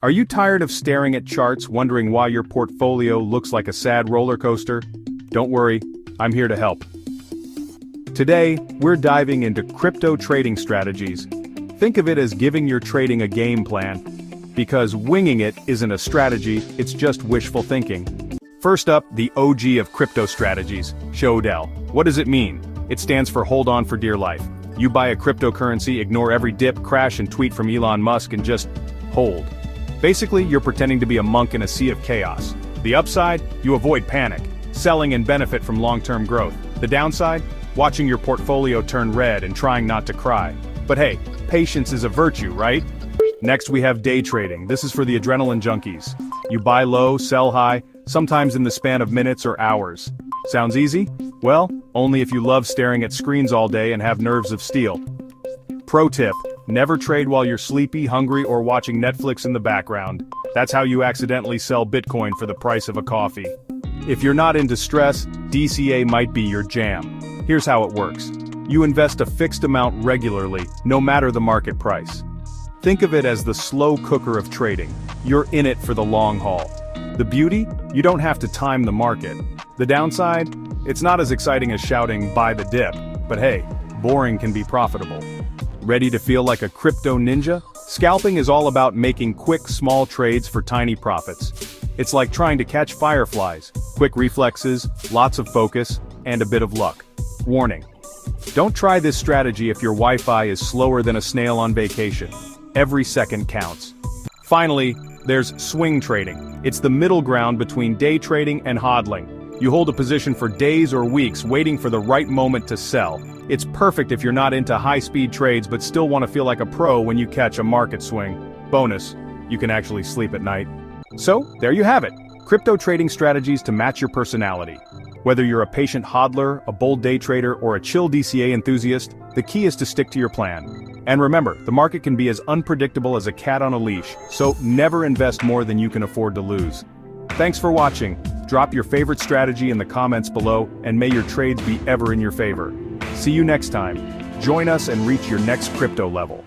Are you tired of staring at charts wondering why your portfolio looks like a sad roller coaster? Don't worry, I'm here to help. Today, we're diving into crypto trading strategies. Think of it as giving your trading a game plan. Because winging it isn't a strategy, it's just wishful thinking. First up, the OG of crypto strategies, HODL. What does it mean? It stands for hold on for dear life. You buy a cryptocurrency, ignore every dip, crash and tweet from Elon Musk and just hold. Basically, you're pretending to be a monk in a sea of chaos. The upside, you avoid panic, selling and benefit from long-term growth. The downside, watching your portfolio turn red and trying not to cry. But hey, patience is a virtue, right? Next we have day trading, this is for the adrenaline junkies. You buy low, sell high, sometimes in the span of minutes or hours. Sounds easy? Well, only if you love staring at screens all day and have nerves of steel. Pro tip, Never trade while you're sleepy, hungry, or watching Netflix in the background. That's how you accidentally sell Bitcoin for the price of a coffee. If you're not in distress, DCA might be your jam. Here's how it works. You invest a fixed amount regularly, no matter the market price. Think of it as the slow cooker of trading. You're in it for the long haul. The beauty? You don't have to time the market. The downside? It's not as exciting as shouting, buy the dip. But hey, boring can be profitable. Ready to feel like a crypto ninja? Scalping is all about making quick, small trades for tiny profits. It's like trying to catch fireflies. Quick reflexes, lots of focus, and a bit of luck. Warning. Don't try this strategy if your Wi-Fi is slower than a snail on vacation. Every second counts. Finally, there's swing trading. It's the middle ground between day trading and hodling. You hold a position for days or weeks waiting for the right moment to sell. It's perfect if you're not into high-speed trades but still want to feel like a pro when you catch a market swing. Bonus, you can actually sleep at night. So, there you have it. Crypto trading strategies to match your personality. Whether you're a patient hodler, a bold day trader, or a chill DCA enthusiast, the key is to stick to your plan. And remember, the market can be as unpredictable as a cat on a leash, so never invest more than you can afford to lose. Thanks for watching. Drop your favorite strategy in the comments below, and may your trades be ever in your favor. See you next time. Join us and reach your next crypto level.